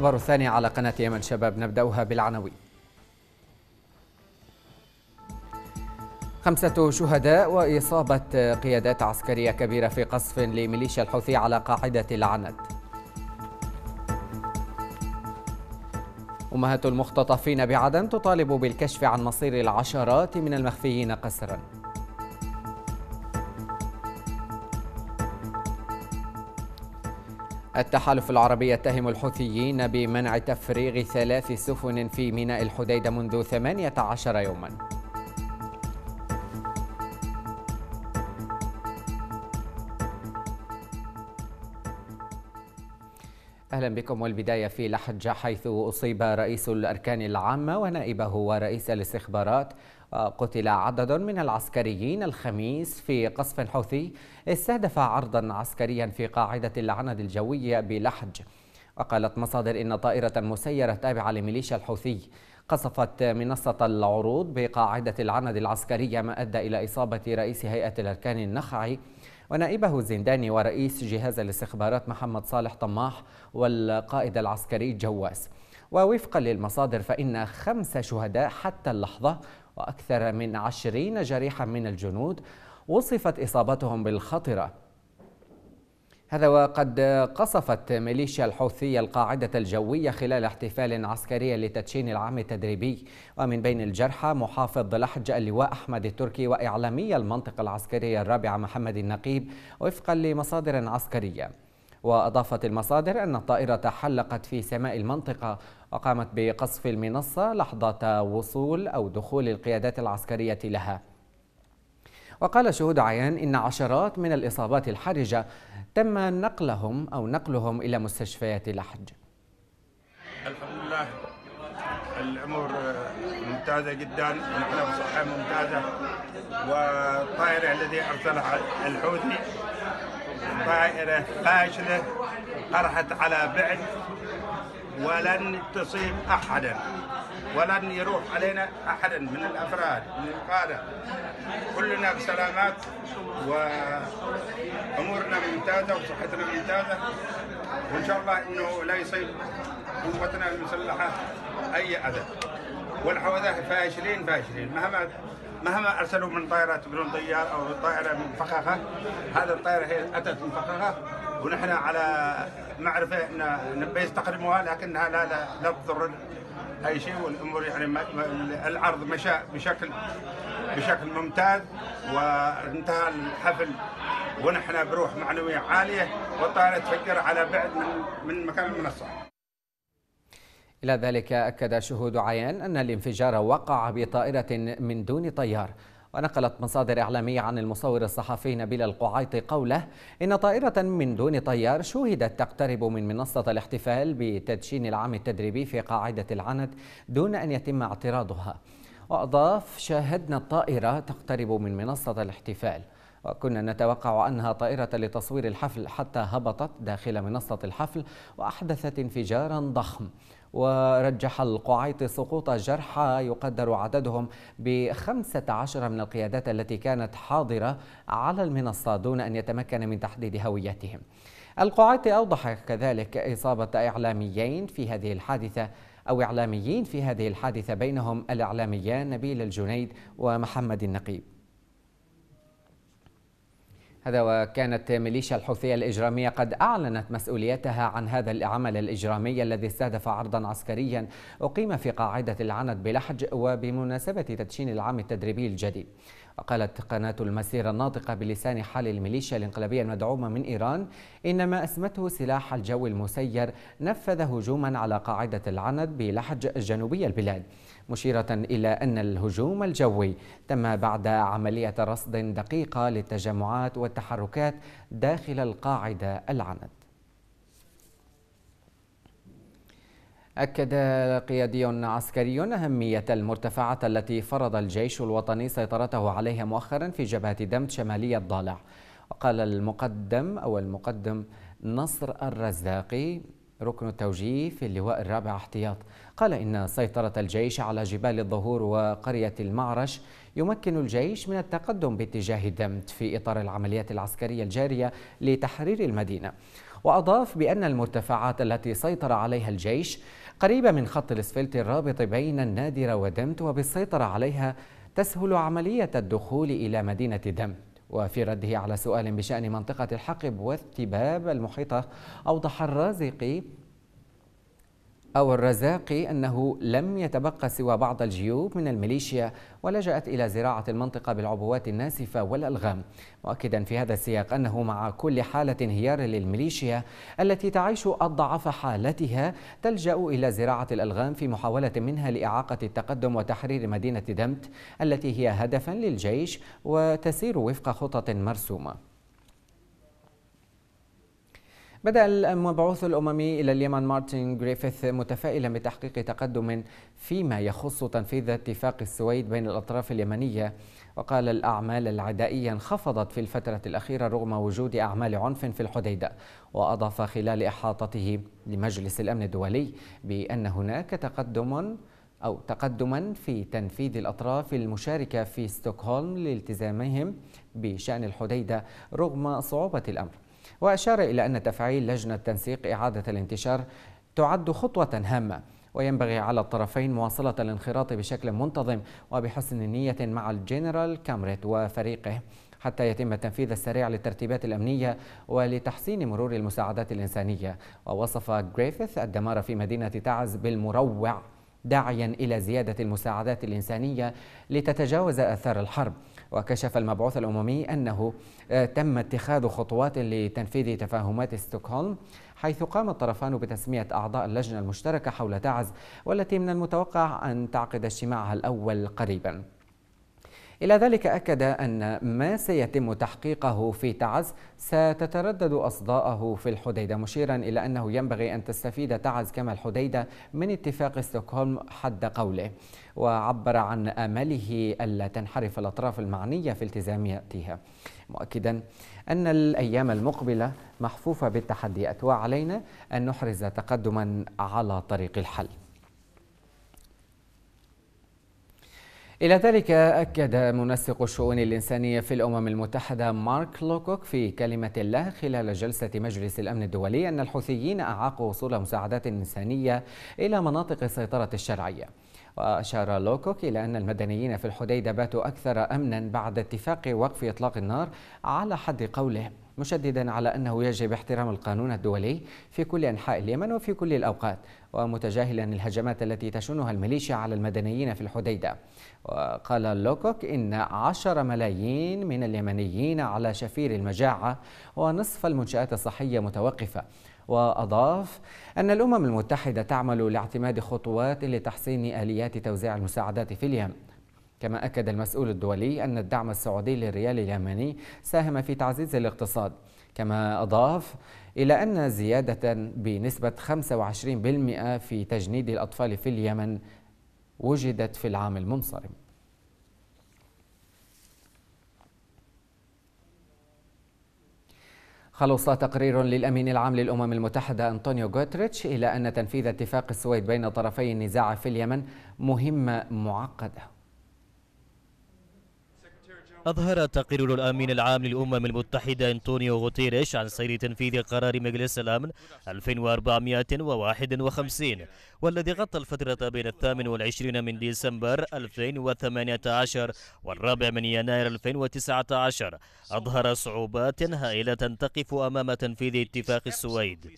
الأخبار الثانية على قناة يمن شباب نبدأها بالعناوين. خمسة شهداء وإصابة قيادات عسكرية كبيرة في قصف لميليشيا الحوثي على قاعدة العند أمهات المختطفين بعدن تطالب بالكشف عن مصير العشرات من المخفيين قسرا. التحالف العربي يتهم الحوثيين بمنع تفريغ ثلاث سفن في ميناء الحديدة منذ 18 يوما. أهلا بكم والبداية في لحج حيث أصيب رئيس الأركان العامة ونائبه ورئيس الاستخبارات قتل عدد من العسكريين الخميس في قصف حوثي استهدف عرضا عسكريا في قاعدة العند الجوية بلحج. وقالت مصادر إن طائرة مسيرة تابعة لميليشيا الحوثي قصفت منصة العروض بقاعدة العند العسكرية ما أدى إلى إصابة رئيس هيئة الأركان النخعي ونائبه الزنداني ورئيس جهاز الاستخبارات محمد صالح طماح والقائد العسكري جواس ووفقا للمصادر فإن خمس شهداء حتى اللحظة وأكثر من عشرين جريحا من الجنود وصفت إصابتهم بالخطرة. هذا وقد قصفت ميليشيا الحوثية القاعدة الجوية خلال احتفال عسكري لتدشين العام التدريبي. ومن بين الجرحى محافظ لحج اللواء أحمد التركي وإعلامي المنطقة العسكرية الرابعة محمد النقيب وفقا لمصادر عسكرية. وأضافت المصادر أن الطائرة حلقت في سماء المنطقة وقامت بقصف المنصة لحظة وصول أو دخول القيادات العسكرية لها. وقال شهود عيان إن عشرات من الإصابات الحرجة تم نقلهم أو نقلهم إلى مستشفيات لحج الحمد لله. الأمور ممتازة جدا. ونحن بصحة ممتازة. والطائرة الذي أرسلها الحوثي طائرة فاشلة قرحت على بعد ولن تصيب أحدا. ولن يروح علينا أحدا من الأفراد من القادة. كلنا بسلامات وأمورنا ممتازة وصحتنا ممتازة. وإن شاء الله إنه لا يصيب قوتنا المسلحة أي أذى. والحوثة فاشلين فاشلين. مهما مهما أرسلوا من طائرات بدون طيار أو طائرة مفخخه هذه الطائرة هي أتت مفخخه ونحن على معرفة إن نبي يستخدموها لكنها لا لا, لا تضر أي شيء والأمور يعني العرض مشى بشكل بشكل ممتاز وانتهى الحفل ونحن بروح معنوية عالية والطائرة تفجر على بعد من من مكان المنصة. إلى ذلك أكد شهود عيان أن الانفجار وقع بطائرة من دون طيار. ونقلت مصادر إعلامية عن المصور الصحفي نبيل القعيطي قوله إن طائرة من دون طيار شوهدت تقترب من منصة الاحتفال بتدشين العام التدريبي في قاعدة العند دون أن يتم اعتراضها. وأضاف شاهدنا الطائرة تقترب من منصة الاحتفال. وكنا نتوقع أنها طائرة لتصوير الحفل حتى هبطت داخل منصة الحفل وأحدثت انفجارا ضخم. ورجح القعيط سقوط جرحى يقدر عددهم بخمسة عشر من القيادات التي كانت حاضرة على المنصة دون أن يتمكن من تحديد هويتهم. القعيط أوضح كذلك إصابة إعلاميين في هذه الحادثة أو إعلاميين في هذه الحادثة بينهم الإعلاميان نبيل الجنيد ومحمد النقيب. هذا وكانت ميليشيا الحوثية الإجرامية قد أعلنت مسؤوليتها عن هذا العمل الإجرامي الذي استهدف عرضا عسكريا أقيم في قاعدة العند بلحج وبمناسبة تدشين العام التدريبي الجديد. وقالت قناة المسيرة الناطقة بلسان حال الميليشيا الانقلابية المدعومة من إيران إن ما أسمته سلاح الجو المسير نفذ هجوما على قاعدة العند بلحج جنوبي البلاد. مشيرة إلى أن الهجوم الجوي تم بعد عملية رصد دقيقة للتجمعات والتحركات داخل القاعدة العند أكد قيادي عسكري أهمية المرتفعات التي فرض الجيش الوطني سيطرته عليها مؤخرا في جبهة دمت شمالية ضالع وقال المقدم أو المقدم نصر الرزاقي ركن التوجيه في اللواء الرابع احتياط. قال إن سيطرة الجيش على جبال الظهور وقرية المعرش يمكن الجيش من التقدم باتجاه دمت في إطار العمليات العسكرية الجارية لتحرير المدينة. وأضاف بأن المرتفعات التي سيطر عليها الجيش قريبة من خط الإسفلت الرابط بين النادرة ودمت وبالسيطرة عليها تسهل عملية الدخول إلى مدينة دمت. وفي رده على سؤال بشأن منطقة الحقب والثباب المحيطة أوضح الرازقي أو الرزاقي أنه لم يتبقى سوى بعض الجيوب من الميليشيا ولجأت إلى زراعة المنطقة بالعبوات الناسفة والألغام. مؤكدا في هذا السياق أنه مع كل حالة انهيار للميليشيا التي تعيش أضعف حالتها تلجأ إلى زراعة الألغام في محاولة منها لإعاقة التقدم وتحرير مدينة دمت التي هي هدفا للجيش وتسير وفق خطط مرسومة. بدأ المبعوث الأممي إلى اليمن مارتن غريفيث متفائلا بتحقيق تقدم فيما يخص تنفيذ اتفاق السويد بين الأطراف اليمنية. وقال الأعمال العدائية انخفضت في الفترة الأخيرة رغم وجود أعمال عنف في الحديدة وأضاف خلال إحاطته لمجلس الأمن الدولي بأن هناك تقدم أو تقدما في تنفيذ الأطراف المشاركة في ستوكهولم لالتزامهم بشأن الحديدة رغم صعوبة الأمر. وأشار إلى أن تفعيل لجنة تنسيق إعادة الانتشار تعد خطوة هامة وينبغي على الطرفين مواصلة الانخراط بشكل منتظم وبحسن نية مع الجنرال كامريت وفريقه حتى يتم التنفيذ السريع للترتيبات الأمنية ولتحسين مرور المساعدات الإنسانية. ووصف جريفيث الدمار في مدينة تعز بالمروع داعيا إلى زيادة المساعدات الإنسانية لتتجاوز آثار الحرب. وكشف المبعوث الأممي أنه آه، تم اتخاذ خطوات لتنفيذ تفاهمات ستوكهولم حيث قام الطرفان بتسمية أعضاء اللجنة المشتركة حول تعز والتي من المتوقع أن تعقد اجتماعها الأول قريباً. إلى ذلك أكد أن ما سيتم تحقيقه في تعز ستتردد أصداءه في الحديدة مشيرا إلى أنه ينبغي أن تستفيد تعز كما الحديدة من اتفاق ستوكهولم حد قوله. وعبر عن آمله ألا تنحرف الأطراف المعنية في التزاماتها مؤكدا أن الأيام المقبلة محفوفة بالتحديات وعلينا أن نحرز تقدما على طريق الحل. إلى ذلك أكد منسق الشؤون الإنسانية في الأمم المتحدة مارك لوكوك في كلمة له خلال جلسة مجلس الأمن الدولي أن الحوثيين أعاقوا وصول مساعدات إنسانية إلى مناطق السيطرة الشرعية. وأشار لوكوك إلى أن المدنيين في الحديدة باتوا أكثر أمنا بعد اتفاق وقف إطلاق النار على حد قوله. مشددا على أنه يجب احترام القانون الدولي في كل أنحاء اليمن وفي كل الأوقات ومتجاهلا الهجمات التي تشنها الميليشيا على المدنيين في الحديدة. وقال لوكوك إن عشر ملايين من اليمنيين على شفير المجاعة ونصف المنشآت الصحية متوقفة. وأضاف أن الأمم المتحدة تعمل لاعتماد خطوات لتحسين آليات توزيع المساعدات في اليمن. كما أكد المسؤول الدولي أن الدعم السعودي للريال اليمني ساهم في تعزيز الاقتصاد. كما أضاف إلى أن زيادة بنسبة 25% في تجنيد الأطفال في اليمن وجدت في العام المنصرم. خلص تقرير للأمين العام للأمم المتحدة أنطونيو غوتريتش إلى أن تنفيذ اتفاق السويد بين طرفي النزاع في اليمن مهمة معقدة. أظهر تقرير الأمين العام للأمم المتحدة أنطونيو غوتيريش عن سير تنفيذ قرار مجلس الأمن 2451 والذي غطى الفترة بين الثامن والعشرين من ديسمبر 2018 والرابع من يناير 2019 أظهر صعوبات هائلة تقف أمام تنفيذ اتفاق السويد.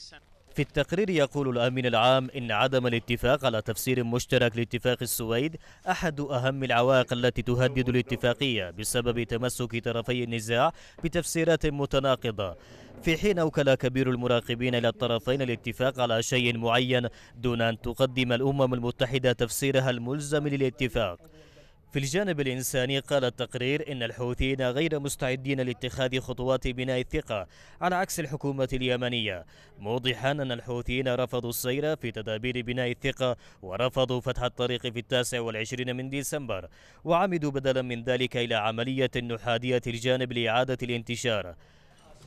في التقرير يقول الأمين العام إن عدم الاتفاق على تفسير مشترك لاتفاق السويد أحد أهم العوائق التي تهدد الاتفاقية بسبب تمسك طرفي النزاع بتفسيرات متناقضة. في حين أوكل كبير المراقبين إلى الطرفين الاتفاق على شيء معين دون أن تقدم الأمم المتحدة تفسيرها الملزم للاتفاق. في الجانب الإنساني قال التقرير إن الحوثيين غير مستعدين لاتخاذ خطوات بناء الثقة على عكس الحكومة اليمنية موضحا أن الحوثيين رفضوا السير في تدابير بناء الثقة ورفضوا فتح الطريق في التاسع والعشرين من ديسمبر وعمدوا بدلا من ذلك إلى عملية نحادية الجانب لإعادة الانتشار.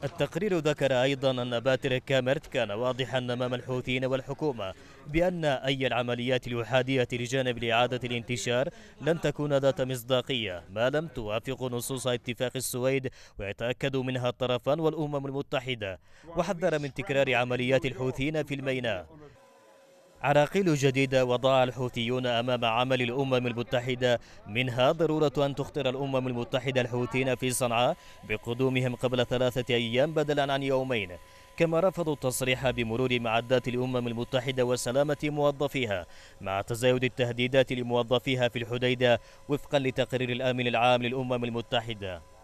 التقرير ذكر أيضا أن باتر كامرت كان واضحا أمام الحوثيين والحكومة بأن أي العمليات الوحادية لجانب إعادة الانتشار لن تكون ذات مصداقية ما لم توافق نصوص اتفاق السويد ويتأكد منها الطرفان والأمم المتحدة. وحذر من تكرار عمليات الحوثيين في الميناء. عراقيل جديدة وضع الحوثيون أمام عمل الأمم المتحدة. منها ضرورة أن تخطر الأمم المتحدة الحوثيين في صنعاء بقدومهم قبل ثلاثة أيام بدلا عن يومين كما رفضوا التصريح بمرور معدات الأمم المتحدة وسلامة موظفيها مع تزايد التهديدات لموظفيها في الحديدة وفقا لتقرير الآمن العام للأمم المتحدة.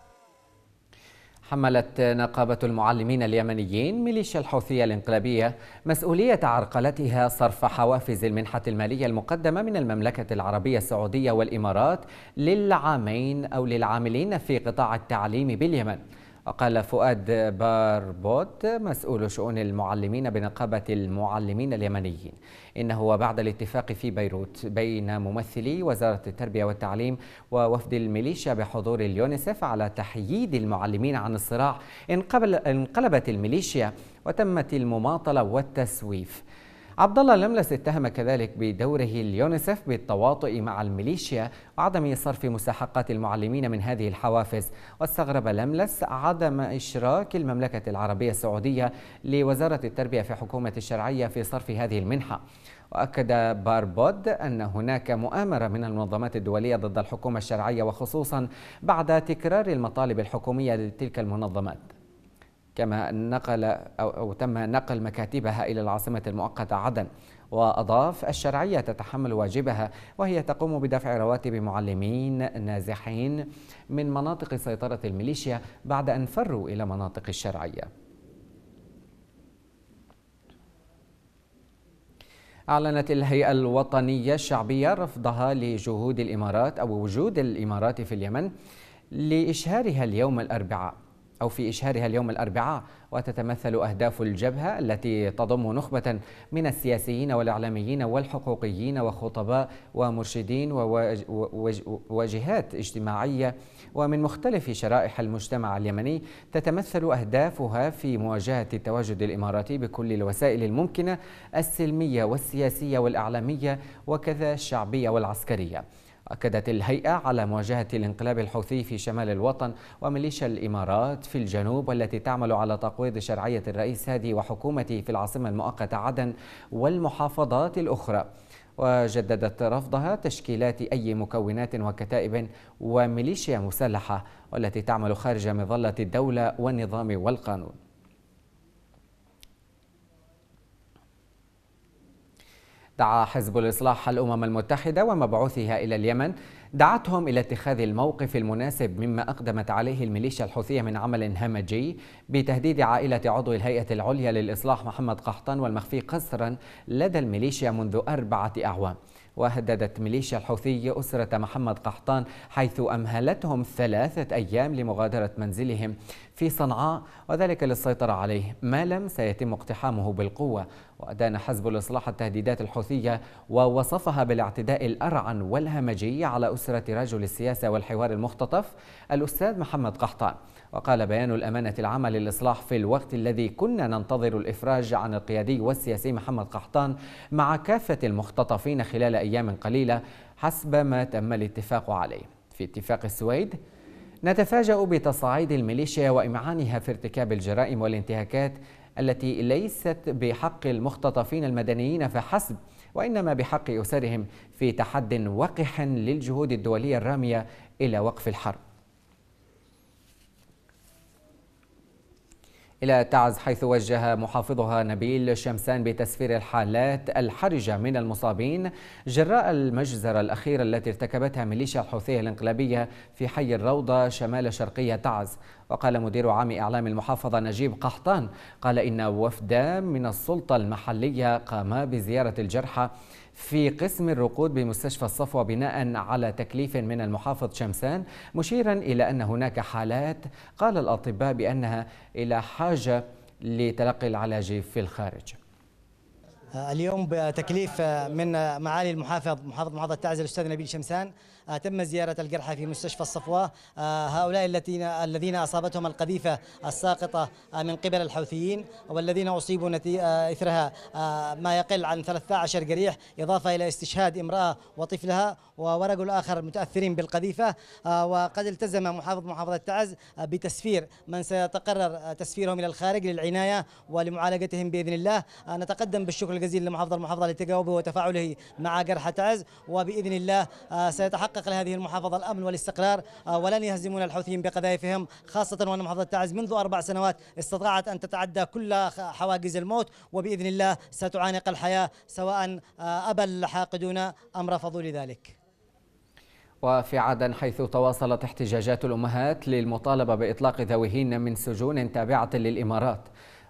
حملت نقابة المعلمين اليمنيين ميليشيا الحوثية الانقلابية مسؤولية عرقلتها صرف حوافز المنحة المالية المقدمة من المملكة العربية السعودية والإمارات للعامين أو للعاملين في قطاع التعليم باليمن. وقال فؤاد باربوت مسؤول شؤون المعلمين بنقابة المعلمين اليمنيين. إنه وبعد الاتفاق في بيروت بين ممثلي وزارة التربية والتعليم ووفد الميليشيا بحضور اليونيسف على تحييد المعلمين عن الصراع انقلبت الميليشيا وتمت المماطلة والتسويف. عبد الله لملس اتهم كذلك بدوره اليونيسف بالتواطؤ مع الميليشيا وعدم صرف مستحقات المعلمين من هذه الحوافز. واستغرب لملس عدم إشراك المملكة العربية السعودية لوزارة التربية في حكومة الشرعية في صرف هذه المنحة. وأكد باربود أن هناك مؤامرة من المنظمات الدولية ضد الحكومة الشرعية وخصوصا بعد تكرار المطالب الحكومية لتلك المنظمات. كما نقل أو, أو تم نقل مكاتبها إلى العاصمة المؤقتة عدن وأضاف الشرعية تتحمل واجبها وهي تقوم بدفع رواتب معلمين نازحين من مناطق سيطرة الميليشيا بعد أن فروا إلى مناطق الشرعية. أعلنت الهيئة الوطنية الشعبية رفضها لجهود الإمارات أو وجود الإمارات في اليمن لإشهارها اليوم الأربعاء. أو في إشهارها اليوم الأربعاء وتتمثل أهداف الجبهة التي تضم نخبة من السياسيين والإعلاميين والحقوقيين وخطباء ومرشدين وجهات اجتماعية ومن مختلف شرائح المجتمع اليمني تتمثل أهدافها في مواجهة التواجد الإماراتي بكل الوسائل الممكنة السلمية والسياسية والإعلامية وكذا الشعبية والعسكرية. أكدت الهيئة على مواجهة الانقلاب الحوثي في شمال الوطن وميليشيا الإمارات في الجنوب والتي تعمل على تقويض شرعية الرئيس هادي وحكومته في العاصمة المؤقتة عدن والمحافظات الأخرى. وجددت رفضها تشكيلات أي مكونات وكتائب وميليشيا مسلحة والتي تعمل خارج مظلة الدولة والنظام والقانون. دعا حزب الإصلاح الأمم المتحدة ومبعوثها إلى اليمن دعتهم إلى اتخاذ الموقف المناسب مما أقدمت عليه الميليشيا الحوثية من عمل همجي بتهديد عائلة عضو الهيئة العليا للإصلاح محمد قحطان والمخفي قسرا لدى الميليشيا منذ أربعة أعوام. وهددت ميليشيا الحوثي أسرة محمد قحطان حيث أمهلتهم ثلاثة أيام لمغادرة منزلهم في صنعاء وذلك للسيطرة عليه. ما لم سيتم اقتحامه بالقوة. وأدان حزب الإصلاح التهديدات الحوثية ووصفها بالاعتداء الأرعن والهمجي على أسرة رجل السياسة والحوار المختطف الأستاذ محمد قحطان. وقال بيان الأمانة العامة للإصلاح في الوقت الذي كنا ننتظر الإفراج عن القيادي والسياسي محمد قحطان مع كافة المختطفين خلال أيام قليلة حسب ما تم الاتفاق عليه. في اتفاق السويد نتفاجأ بتصاعيد الميليشيا وإمعانها في ارتكاب الجرائم والانتهاكات التي ليست بحق المختطفين المدنيين فحسب وإنما بحق أسرهم في تحد وقح للجهود الدولية الرامية إلى وقف الحرب. إلى تعز حيث وجه محافظها نبيل شمسان بتسفير الحالات الحرجة من المصابين جراء المجزرة الأخيرة التي ارتكبتها ميليشيا الحوثية الإنقلابية في حي الروضة شمال شرقية تعز. وقال مدير عام إعلام المحافظة نجيب قحطان قال إن وفدا من السلطة المحلية قاما بزيارة الجرحى في قسم الرقود بمستشفى الصفوة بناء على تكليف من المحافظ شمسان مشيرا إلى أن هناك حالات. قال الأطباء بأنها إلى حاجة لتلقي العلاج في الخارج. اليوم بتكليف من معالي المحافظ محافظ محافظة تعز الأستاذ نبيل شمسان. تم زيارة الجرحى في مستشفى الصفوة. هؤلاء الذين الذين أصابتهم القذيفة الساقطة من قبل الحوثيين والذين أصيبوا إثرها ما يقل عن 13 جريح إضافة إلى استشهاد امرأة وطفلها ورجل آخر متأثرين بالقذيفة. وقد التزم محافظ محافظة تعز بتسفير من سيتقرر تسفيرهم إلى الخارج للعناية ولمعالجتهم بإذن الله. نتقدم بالشكر الجزيل لمحافظ المحافظة لتجاوبه وتفاعله مع جرحى تعز وبإذن الله سيتحقق تحقق لهذه المحافظة الأمن والاستقرار آه، ولن يهزمون الحوثيين بقذائفهم خاصة وأن محافظة تعز منذ أربع سنوات استطاعت أن تتعدى كل حواجز الموت وبإذن الله ستعانق الحياة سواء آه، أبى الحاقدون أم رفضوا لذلك. وفي عدن حيث تواصلت احتجاجات الأمهات للمطالبة بإطلاق ذويهن من سجون تابعة للإمارات.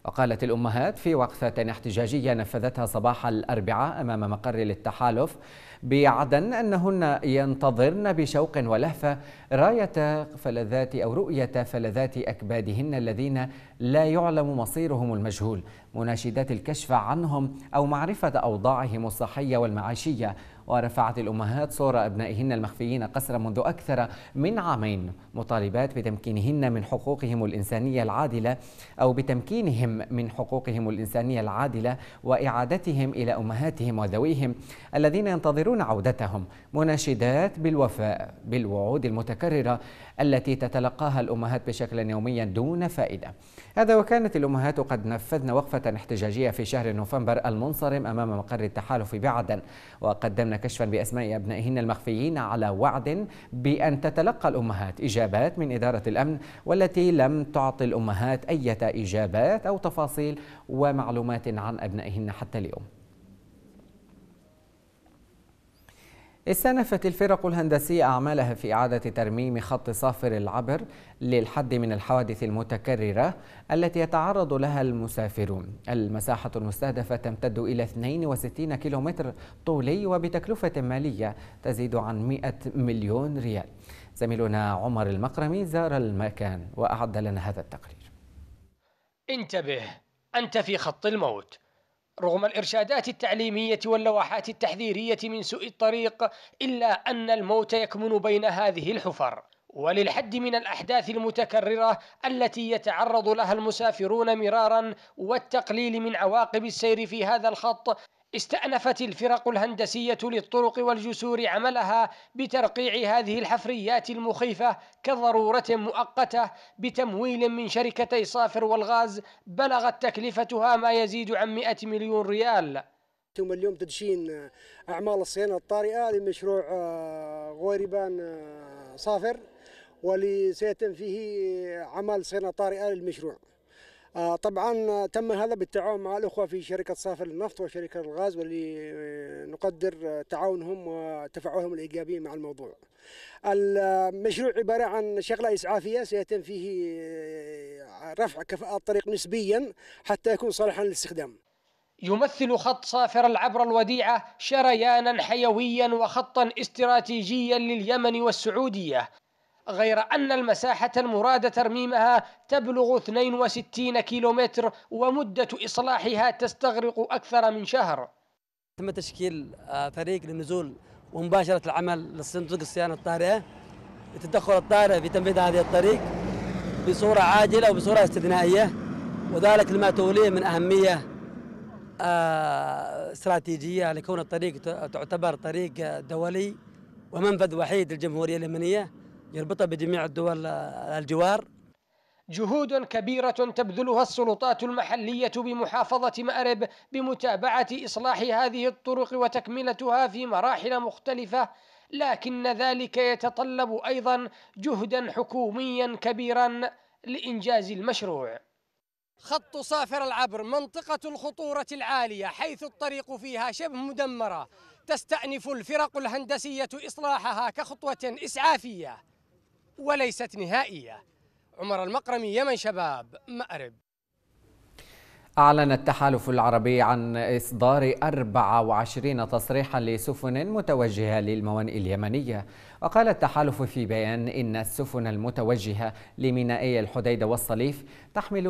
وقالت الأمهات في وقفة احتجاجية نفذتها صباح الأربعاء أمام مقر للتحالف بعدن أنهن ينتظرن بشوق ولهفة راية فلذات أو رؤية فلذات أكبادهن الذين لا يعلم مصيرهم المجهول مناشدات الكشف عنهم أو معرفة أوضاعهم الصحية والمعيشية. ورفعت الأمهات صور أبنائهن المخفيين قسرا منذ أكثر من عامين مطالبات بتمكينهن من حقوقهم الإنسانية العادلة أو بتمكينهم من حقوقهم الإنسانية العادلة وإعادتهم إلى أمهاتهم وذويهم الذين ينتظرون عودتهم. مناشدات بالوفاء بالوعود المتكررة التي تتلقاها الأمهات بشكل يومي دون فائدة. هذا وكانت الأمهات قد نفذن وقفة احتجاجية في شهر نوفمبر المنصرم أمام مقر التحالف بعدن وقدمن كشفا بأسماء أبنائهن المخفيين على وعد بأن تتلقى الأمهات إجابات من إدارة الأمن والتي لم تعطي الأمهات أي إجابات أو تفاصيل ومعلومات عن أبنائهن حتى اليوم. استأنفت الفرق الهندسية أعمالها في إعادة ترميم خط صافر العبر للحد من الحوادث المتكررة التي يتعرض لها المسافرون. المساحة المستهدفة تمتد إلى 62 كيلومتر طولي وبتكلفة مالية تزيد عن 100 مليون ريال. زميلنا عمر المقرمي زار المكان وأعد لنا هذا التقرير. انتبه أنت في خط الموت. رغم الإرشادات التعليمية واللوحات التحذيرية من سوء الطريق إلا أن الموت يكمن بين هذه الحفر. وللحد من الأحداث المتكررة التي يتعرض لها المسافرون مرارا والتقليل من عواقب السير في هذا الخط استأنفت الفرق الهندسية للطرق والجسور عملها بترقيع هذه الحفريات المخيفة كضرورة مؤقتة بتمويل من شركتي صافر والغاز بلغت تكلفتها ما يزيد عن 100 مليون ريال. ثم اليوم تدشين أعمال الصيانة الطارئة لمشروع آه، غوربان آه، صافر واللي سيتم فيه عمل صيانة طارئة للمشروع. طبعا تم هذا بالتعاون مع الأخوة في شركة صافر النفط وشركة الغاز واللي آه، نقدر تعاونهم وتفاعلهم الإيجابي مع الموضوع. المشروع عبارة عن شغلة إسعافية سيتم فيه آه، رفع كفاءه الطريق نسبيا حتى يكون صالحا للاستخدام. يمثل خط صافر العبر الوديعة شريانا حيويا وخطا استراتيجيا لليمن والسعودية غير أن المساحة المراد ترميمها تبلغ 62 كيلومتر ومدة إصلاحها تستغرق أكثر من شهر. تم تشكيل آه، فريق للنزول ومباشرة العمل لصندوق الصيانة الطارئة لتدخل الطارئ في تنفيذ هذه الطريق بصورة عاجلة وبصورة استثنائية وذلك لما توليه من أهمية آه، استراتيجية لكون الطريق تعتبر طريق دولي ومنفذ وحيد للجمهورية اليمنية. يربطها بجميع الدول الجوار. جهود كبيرة تبذلها السلطات المحلية بمحافظة مأرب بمتابعة إصلاح هذه الطرق وتكملتها في مراحل مختلفة لكن ذلك يتطلب أيضا جهدا حكوميا كبيرا لإنجاز المشروع. خط صافر العبر منطقة الخطورة العالية حيث الطريق فيها شبه مدمرة تستأنف الفرق الهندسية إصلاحها كخطوة إسعافية. وليست نهائية. عمر المقرمي يمن شباب مأرب. أعلن التحالف العربي عن إصدار 24 تصريحا لسفن متوجهة للموانئ اليمنية. وقال التحالف في بيان إن السفن المتوجهة لمينائي الحديدة والصليف تحمل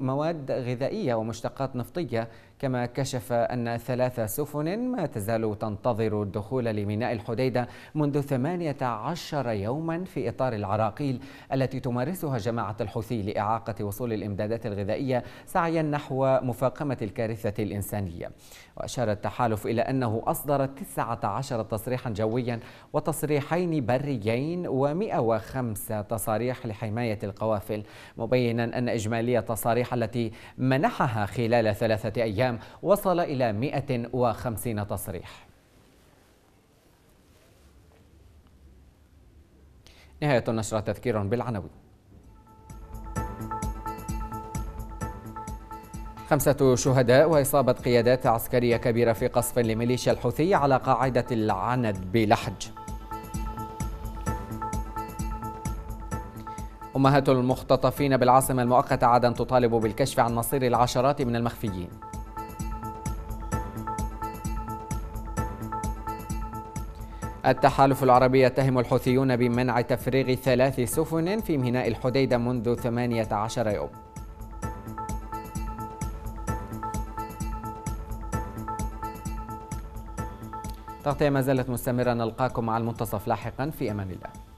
مواد غذائية ومشتقات نفطية كما كشف أن ثلاث سفن ما تزال تنتظر الدخول لميناء الحديدة منذ 18 يوما في إطار العراقيل التي تمارسها جماعة الحوثي لإعاقة وصول الإمدادات الغذائية سعيا نحو مفاقمة الكارثة الإنسانية. وأشار التحالف إلى أنه أصدر 19 تصريحا جويا وتصريحين بريين و105 تصاريح لحماية القوافل مبينا أن إجمالي التصاريح التي منحها خلال ثلاثة أيام وصل إلى 150 تصريح. نهاية النشرة تذكير بالعناوين. خمسة شهداء وإصابة قيادات عسكرية كبيرة في قصف لميليشيا الحوثي على قاعدة العند بلحج. أمهات المختطفين بالعاصمة المؤقتة عدن تطالب بالكشف عن مصير العشرات من المخفيين. التحالف العربي يتهم الحوثيون بمنع تفريغ ثلاث سفن في ميناء الحديدة منذ 18 يوم. تغطية ما زالت مستمرة. نلقاكم مع المنتصف لاحقا في أمان الله.